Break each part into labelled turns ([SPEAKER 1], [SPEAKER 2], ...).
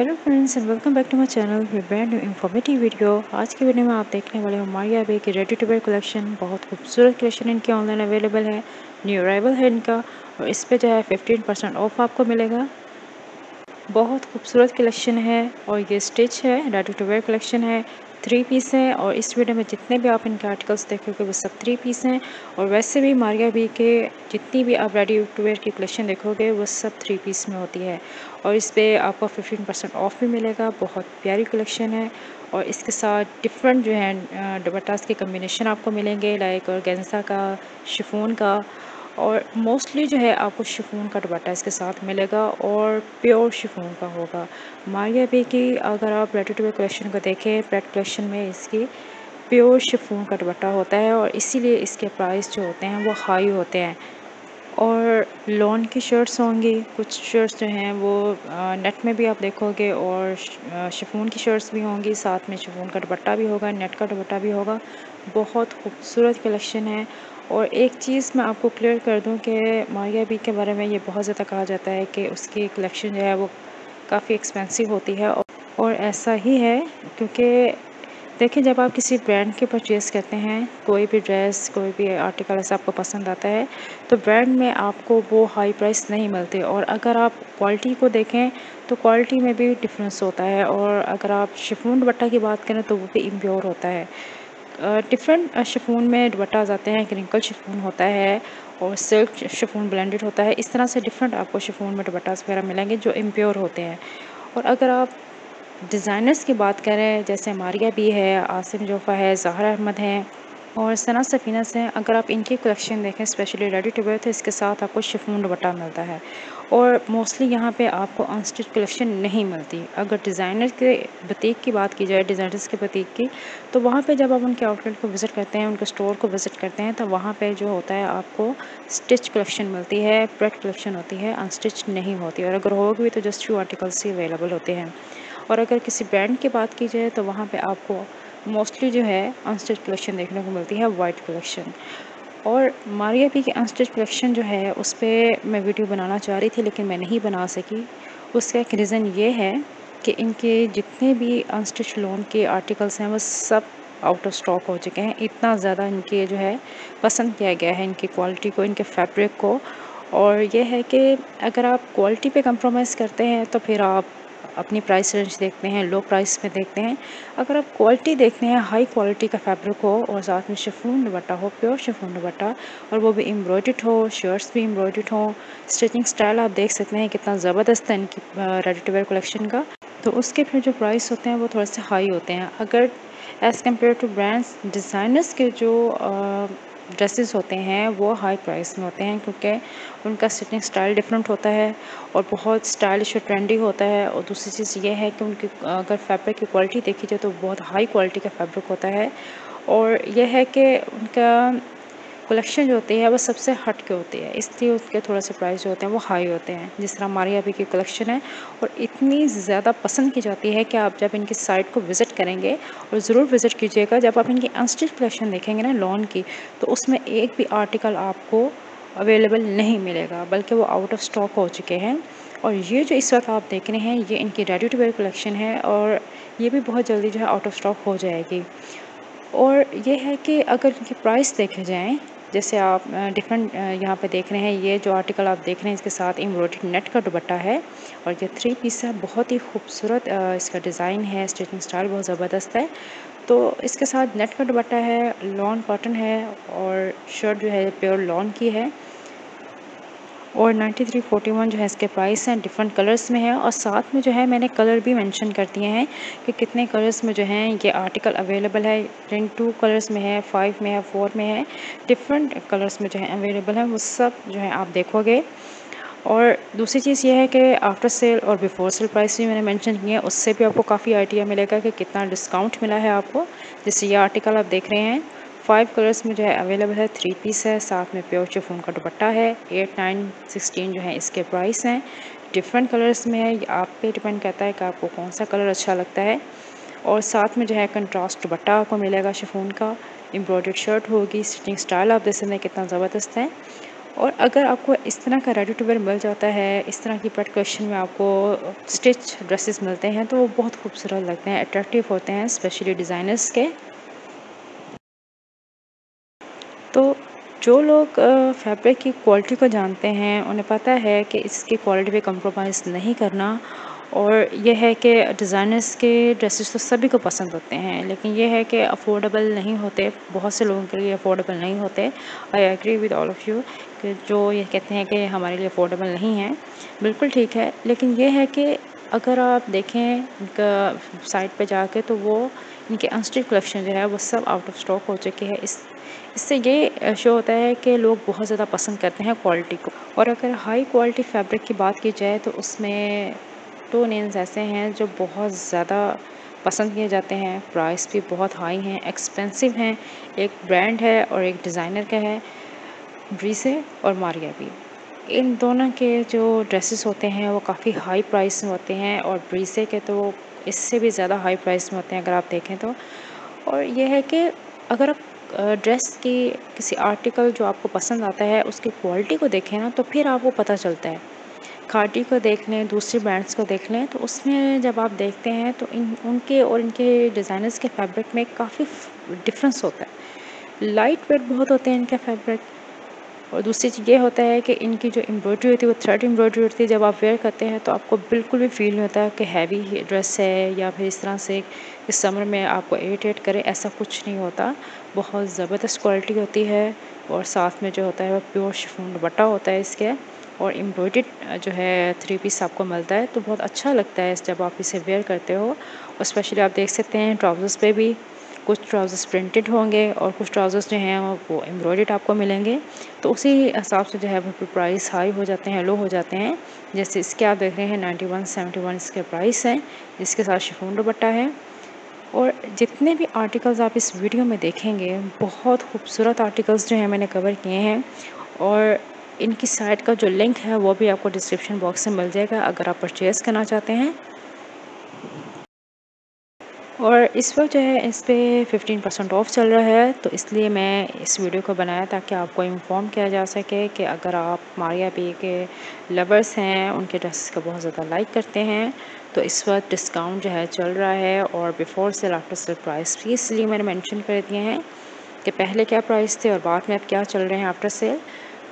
[SPEAKER 1] Hello friends and welcome back to my channel with brand new informative video आज के video में आप देखने वाले हो मारिया बे की रेडी टू वेयर कलेक्शन बहुत खूबसूरत कलेक्शन इनके ऑनलाइन अवेलेबल है। न्यू अराइवल है इनका। और इस पे जो है 15 परसेंट ऑफ़ आपको मिलेगा। बहुत खूबसूरत कलेक्शन है। और ये स्टिच है। रेडी टू वेयर कलेक्शन है। थ्री पीस हैं और इस वीडियो में जितने भी आप इनके आर्टिकल्स देखोगे, वो सब थ्री पीस हैं। और वैसे भी मारिया बी के जितनी भी आप रेडी टू वेयर की कलेक्शन देखोगे, वो सब थ्री पीस में होती है। और इस पर आपको फिफ्टीन परसेंट ऑफ़ भी मिलेगा। बहुत प्यारी कलेक्शन है। और इसके साथ डिफरेंट जो है दुपट्टास के कम्बिनेशन आपको मिलेंगे लाइक और गेंसा का शिफोन का और मोस्टली जो है आपको शिफोन का दुपट्टा इसके साथ मिलेगा और प्योर शिफोन का होगा। मारिया बी की अगर आप रेडी टू कलेक्शन को देखें प्रेट कलेक्शन में इसकी प्योर शिफोन का दुपट्टा होता है और इसीलिए इसके प्राइस जो होते हैं वो हाई होते हैं। और लॉन की शर्ट्स होंगी, कुछ शर्ट्स जो हैं वो नेट में भी आप देखोगे और शिफोन की शर्ट्स भी होंगी, साथ में शिफोन का दुपट्टा भी होगा नेट का दुपट्टा भी होगा। बहुत खूबसूरत कलेक्शन है और एक चीज़ मैं आपको क्लियर कर दूँ कि मारिया बी के बारे में ये बहुत ज़्यादा कहा जाता है कि उसकी कलेक्शन जो है वो काफ़ी एक्सपेंसिव होती है और ऐसा ही है क्योंकि देखिए, जब आप किसी ब्रांड के परचेज़ करते हैं, कोई भी ड्रेस कोई भी आर्टिकल ऐसा आपको पसंद आता है तो ब्रांड में आपको वो हाई प्राइस नहीं मिलते और अगर आप क्वालिटी को देखें तो क्वालिटी में भी डिफरेंस होता है और अगर आप शिफोन दुपट्टा की बात करें तो वो भी इम्प्योर होता है। डिफरेंट शिफोन में दुपट्टाज आते हैं क्रिंकल शिफोन होता है और सिल्क शिफोन ब्लेंडेड होता है। इस तरह से डिफरेंट आपको शिफोन में दुपट्टाज वगैरह मिलेंगे जो इम्प्योर होते हैं। और अगर आप डिज़ाइनर्स की बात करें, जैसे मारिया भी है, आसिम जोफ़ा है, जहर अहमद हैं और सना सफ़ीना से अगर आप इनकी कलेक्शन देखें स्पेशली रेडी टू वेयर तो इसके साथ आपको शिफोन दुपट्टा मिलता है। और मोस्टली यहाँ पे आपको अनस्टिच कलेक्शन नहीं मिलती। अगर डिज़ाइनर के बतीक की बात की जाए डिज़ाइनर्स के बतीक की तो वहाँ पे जब आप उनके आउटलेट को विज़िट करते हैं, उनके स्टोर को विज़िट करते हैं तो वहाँ पे जो होता है, आपको स्टिच कलेक्शन मिलती है प्रेट कलेक्शन होती है अनस्टिच नहीं होती। और अगर होगी तो जस्ट फ्यू आर्टिकल्स ही अवेलेबल होते हैं। और अगर किसी ब्रांड की बात की जाए तो वहाँ पर आपको मोस्टली जो है अनस्टिच कलेक्शन देखने को मिलती है वाइट कलेक्शन और मारिया पी की अनस्टिच कलेक्शन जो है, उस पर मैं वीडियो बनाना चाह रही थी, लेकिन मैं नहीं बना सकी। उसका एक रीज़न ये है कि इनके जितने भी अनस्टिच लोन के आर्टिकल्स हैं, वो सब आउट ऑफ़ स्टॉक हो चुके हैं। इतना ज़्यादा इनके जो है, पसंद किया गया है इनकी क्वालिटी को, इनके फैब्रिक को। और यह है कि अगर आप क्वालिटी पे कंप्रोमाइज़ करते हैं तो फिर आप अपनी प्राइस रेंज देखते हैं लो प्राइस में देखते हैं। अगर आप क्वालिटी देखते हैं हाई क्वालिटी का फैब्रिक हो और साथ में शिफोन दुपट्टा हो प्योर शिफोन दुपट्टा और वो भी एम्ब्रॉयड हो शर्ट्स भी एम्ब्रॉयड हो स्टिचिंग स्टाइल आप देख सकते हैं कितना ज़बरदस्त है इनकी रेडी टू वेयर कलेक्शन का। तो उसके फिर जो प्राइस होते हैं वो थोड़े से हाई होते हैं। अगर as compare to brands designers के जो ड्रेसेस होते हैं, वो हाई प्राइस में होते हैं क्योंकि उनका स्टिचिंग स्टाइल डिफरेंट होता है और बहुत स्टाइलिश और ट्रेंडी होता है। और दूसरी चीज़ ये है कि उनकी, अगर फैब्रिक की क्वालिटी देखी जाए तो बहुत हाई क्वालिटी का फैब्रिक होता है। और यह है कि उनका कलेक्शन जो होती है, वो सबसे हट के होती है। इसलिए उसके थोड़े से प्राइस जो होते हैं, वो हाई होते हैं। जिस तरह हमारी अभी की कलेक्शन है और इतनी ज़्यादा पसंद की जाती है कि आप जब इनकी साइट को विज़िट करेंगे और ज़रूर विज़िट कीजिएगा, जब आप इनकी अनस्टिच कलेक्शन देखेंगे ना लॉन की तो उसमें एक भी आर्टिकल आपको अवेलेबल नहीं मिलेगा, बल्कि वो आउट ऑफ़ स्टॉक हो चुके हैं। और ये जो इस वक्त आप देख रहे हैं, ये इनकी रेडी टू वेयर कलेक्शन है और ये भी बहुत जल्दी जो है आउट ऑफ़ स्टॉक हो जाएगी। और ये है कि अगर इनकी प्राइस देखे जाएँ जैसे आप डिफरेंट यहाँ पे देख रहे हैं, ये जो आर्टिकल आप देख रहे हैं, इसके साथ एम्ब्रॉयड नेट का दुबट्टा है और ये थ्री पीस है, बहुत ही खूबसूरत इसका डिज़ाइन है स्टिचिंग स्टाइल बहुत ज़बरदस्त है। तो इसके साथ नेट का दुबट्टा है लॉन कॉटन है और शर्ट जो है प्योर लॉन की है। और 9341 जो है इसके प्राइस हैं डिफरेंट कलर्स में है और साथ में जो है मैंने कलर भी मेंशन कर दिए हैं कि कितने कलर्स में जो हैं ये आर्टिकल अवेलेबल है। टेन टू कलर्स में है फाइव में है फोर में है डिफरेंट कलर्स में जो है अवेलेबल है, वो सब जो है आप देखोगे। और दूसरी चीज़ ये है कि आफ्टर सेल और बिफोर सेल प्राइस भी मैंने मेंशन किए हैं, उससे भी आपको काफ़ी आइडिया मिलेगा कि कितना डिस्काउंट मिला है आपको। जैसे ये आर्टिकल आप देख रहे हैं फाइव कलर्स में जो है अवेलेबल है थ्री पीस है, साथ में प्योर चिफोन का दुपट्टा है एट नाइन सिक्सटीन जो है इसके प्राइस हैं। डिफरेंट कलर्स में है आप पे डिपेंड करता है कि आपको कौन सा कलर अच्छा लगता है। और साथ में जो है कंट्रास्ट दुपट्टा आपको मिलेगा शिफोन का। एम्ब्रॉयड शर्ट होगी स्टिचिंग स्टाइल आप देख सकते हैं कितना ज़बरदस्त है। और अगर आपको इस तरह का रेडी टू वेयर मिल जाता है, इस तरह की पेट क्वेश्चन में आपको स्टिच ड्रेसेस मिलते हैं तो वो बहुत खूबसूरत लगते हैं अट्रैक्टिव होते हैं स्पेशली डिज़ाइनर्स के तो जो लोग फैब्रिक की क्वालिटी को जानते हैं, उन्हें पता है कि इसकी क्वालिटी पे कंप्रोमाइज़ नहीं करना और यह है कि डिज़ाइनर्स के ड्रेसेस तो सभी को पसंद होते हैं, लेकिन यह है कि अफोर्डेबल नहीं होते, बहुत से लोगों के लिए अफोर्डेबल नहीं होते। I agree with all of you कि जो ये कहते हैं कि हमारे लिए अफोर्डेबल नहीं है, बिल्कुल ठीक है, लेकिन यह है कि अगर आप देखें इनका साइट पर जाके तो वो, इनके अनस्टिच कलेक्शन जो है, वो सब आउट ऑफ़ स्टॉक हो चुके हैं। इस इससे ये शो होता है कि लोग बहुत ज़्यादा पसंद करते हैं क्वालिटी को। और अगर हाई क्वालिटी फैब्रिक की बात की जाए तो उसमें टू नेम्स ऐसे हैं जो बहुत ज़्यादा पसंद किए जाते हैं। प्राइस भी बहुत हाई हैं एक्सपेंसिव हैं। एक ब्रांड है और एक डिज़ाइनर का है ब्रीसे और मारिया भी। इन दोनों के जो ड्रेसेस होते हैं, वो काफ़ी हाई प्राइस में होते हैं और ब्रीसे के तो इससे भी ज़्यादा हाई प्राइस में होते हैं, अगर आप देखें तो। और यह है कि अगर आप ड्रेस की किसी आर्टिकल जो आपको पसंद आता है, उसकी क्वालिटी को देखें ना तो फिर आपको पता चलता है। खाटी को देख लें, दूसरे ब्रांड्स को देख लें तो उसमें जब आप देखते हैं तो इन, उनके और इनके डिज़ाइनर्स के फैब्रिक में काफ़ी डिफरेंस होता है। लाइट वेट बहुत होते हैं इनके फैब्रिक और दूसरी चीज़ ये होता है कि इनकी जो एम्ब्रॉयडरी होती है, वो थ्रेड एम्ब्रॉयडरी होती है, जब आप वेयर करते हैं तो आपको बिल्कुल भी फील नहीं होता कि हैवी ड्रेस है या फिर इस तरह से इस समर में आपको इरीटेट करे, ऐसा कुछ नहीं होता। बहुत ज़बरदस्त क्वालिटी होती है और साथ में जो होता है वो प्योर शिफोन दुपट्टा होता है इसके और एम्ब्रॉयड जो है थ्री पीस आपको मिलता है तो बहुत अच्छा लगता है जब आप इसे वेयर करते हो। और स्पेशली आप देख सकते हैं ट्राउज़र्स पे भी कुछ ट्राउज़र्स प्रिंटेड होंगे और कुछ ट्राउज़र्स जो हैं वो एम्ब्रॉयड आपको मिलेंगे। तो उसी हिसाब से जो है वो प्राइस हाई हो जाते हैं, लो हो जाते हैं। जैसे इसके आप देख रहे हैं नाइन्टी वन, सेवेंटी वन इसके प्राइस हैं, इसके साथ शिफोन दुपट्टा है। और जितने भी आर्टिकल्स आप इस वीडियो में देखेंगे, बहुत खूबसूरत आर्टिकल्स जो हैं मैंने कवर किए हैं। और इनकी साइट का जो लिंक है वो भी आपको डिस्क्रिप्शन बॉक्स में मिल जाएगा अगर आप परचेज़ करना चाहते हैं। और इस वक्त जो है, इस पर फिफ्टीन परसेंट ऑफ़ चल रहा है तो इसलिए मैं इस वीडियो को बनाया ताकि आपको इन्फॉर्म किया जा सके कि अगर आप मारिया बी के लवर्स हैं, उनके ड्रेसेस को बहुत ज़्यादा लाइक करते हैं तो इस वक्त डिस्काउंट जो है चल रहा है और before sale after sale price भी इसलिए मैंने मेंशन कर दिए हैं कि पहले क्या प्राइस थे और बाद में अब क्या चल रहे हैं आफ्टर सेल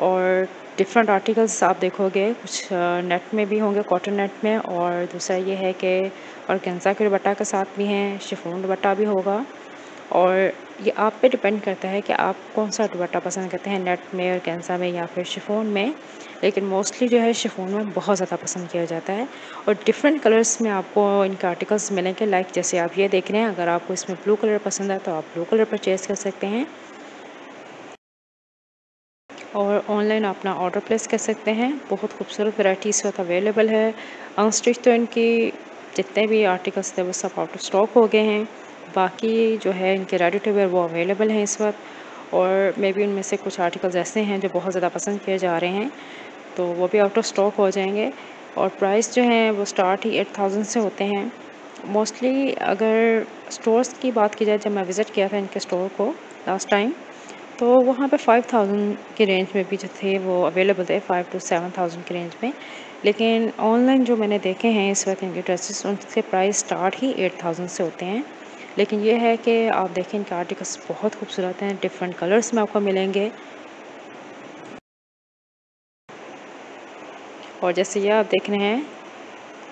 [SPEAKER 1] और डिफरेंट आर्टिकल्स आप देखोगे, कुछ नेट में भी होंगे कॉटन नेट में, और दूसरा ये है कि और कैंसा के दुपट्टा के साथ भी हैं शिफोन दुपट्टा भी होगा, और ये आप पे डिपेंड करता है कि आप कौन सा दुपट्टा पसंद करते हैं नेट में और कैंसा में या फिर शिफोन में, लेकिन मोस्टली जो है शिफोन में बहुत ज़्यादा पसंद किया जाता है, और डिफरेंट कलर्स में आपको इनके आर्टिकल्स मिलेंगे लाइक जैसे आप ये देख रहे हैं, अगर आपको इसमें ब्लू कलर पसंद है तो आप ब्लू कलर परचेज़ कर सकते हैं और ऑनलाइन अपना ऑर्डर प्लेस कर सकते हैं। बहुत खूबसूरत वैरायटी इस वक्त अवेलेबल है अनस्टिच तो इनकी जितने भी आर्टिकल्स थे वो सब आउट ऑफ़ स्टॉक हो गए हैं। बाकी जो है इनके रेडी टू वेयर वो अवेलेबल हैं इस वक्त। और मे बी उनमें से कुछ आर्टिकल्स ऐसे हैं जो बहुत ज़्यादा पसंद किए जा रहे हैं। तो वो भी आउट ऑफ़ स्टॉक हो जाएँगे। और प्राइस जो है वो स्टार्ट ही एट थाउज़ेंड से होते हैं। मोस्टली अगर स्टोर्स की बात की जाए, जब मैं विज़िट किया था इनके स्टोर को लास्ट टाइम तो वहाँ पे 5000 के रेंज में भी जो थे, वो अवेलेबल थे फाइव टू सेवन थाउज़ेंड के रेंज में। लेकिन ऑनलाइन जो मैंने देखे हैं इस वक्त इनके ड्रेसेस उनके प्राइस स्टार्ट ही एट थाउज़ेंड से होते हैं। लेकिन ये है कि आप देखें, इनके आर्टिकल्स बहुत खूबसूरत हैं डिफरेंट कलर्स में आपको मिलेंगे। और जैसे ये आप देख रहे हैं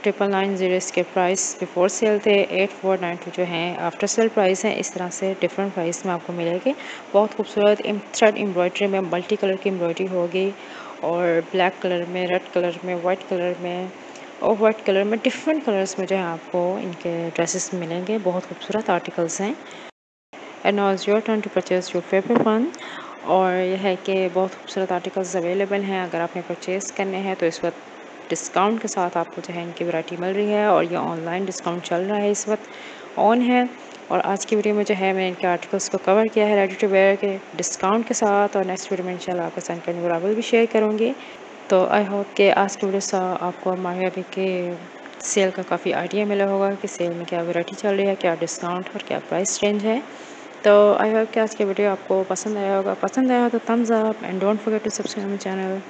[SPEAKER 1] ट्रिपल नाइन ज़ीरो इसके प्राइस बिफोर सेल थे एट फोर नाइन टू जो हैं आफ्टर सेल प्राइस हैं, इस तरह से डिफरेंट प्राइस में आपको मिलेगी। बहुत खूबसूरत थ्रेड एम्ब्रॉयडरी में मल्टी कलर की एम्ब्रॉयडरी होगी और ब्लैक कलर में रेड कलर में वाइट कलर में और वाइट कलर में डिफरेंट कलर्स में जो है आपको इनके ड्रेसेस मिलेंगे। बहुत खूबसूरत आर्टिकल्स हैं। And now's your turn to purchase your favourite one और यह है कि बहुत खूबसूरत आर्टिकल्स अवेलेबल हैं। अगर आपने परचेज़ करने हैं तो इस वक्त डिस्काउंट के साथ आपको जो है इनकी वैरायटी मिल रही है और ये ऑनलाइन डिस्काउंट चल रहा है इस वक्त ऑन है। और आज की वीडियो में जो है मैंने इनके आर्टिकल्स को कवर किया है रेडी टू वेयर के डिस्काउंट के साथ और नेक्स्ट वीडियो में इंशाल्लाह आपके साथ न्यूरावल भी शेयर करूँगी। तो आई होप कि आज की वीडियो से आपको माया भी के सेल का काफ़ी आइडिया मिला होगा कि सेल में क्या वैरायटी चल रही है, क्या डिस्काउंट और क्या प्राइस रेंज है। तो आई होप कि आज की वीडियो आपको पसंद आया होगा। पसंद आया हो तो thumbs up and don't forget to subscribe my channel